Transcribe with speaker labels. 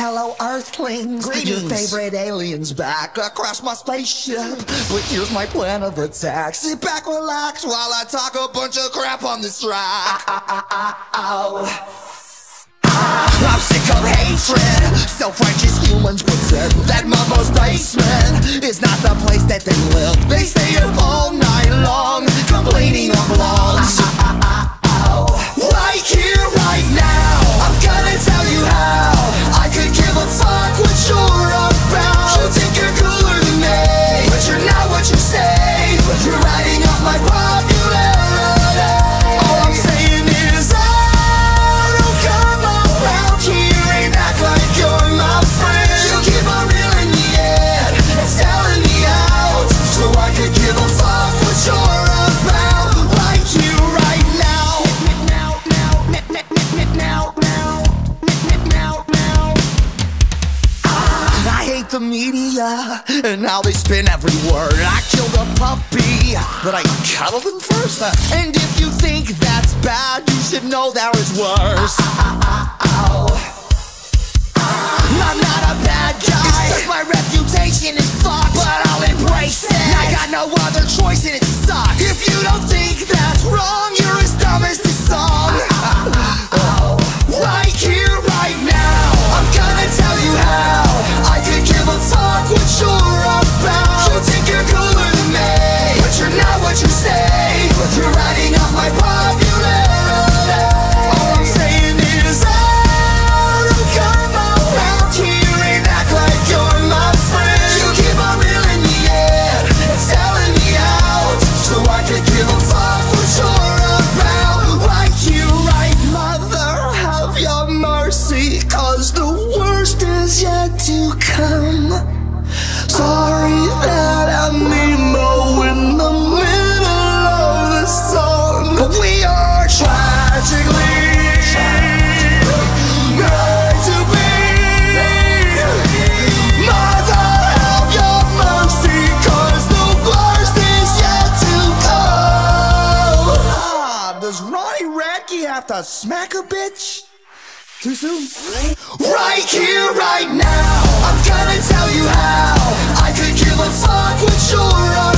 Speaker 1: Hello, Earthlings.
Speaker 2: Greetings.
Speaker 1: Your favorite aliens back across my spaceship. But here's my plan of attack. Sit back, relax while I talk a bunch of crap on this track. I'm sick of hatred. Self-righteous humans pretend that mama's basement is not the place that they live. They and now they spin every word. I killed a puppy, but I cuddled him first. And if you think that's bad, you should know there is worse. I'm oh, oh, oh, Sorry that emo in the middle of the song. But we are tragically to be. Mother, have your the worst is yet to come. Ah, does Ronnie Radke have to smack a bitch? Too soon? Right here, right now, I'm gonna tell you how I could give a fuck what you're about.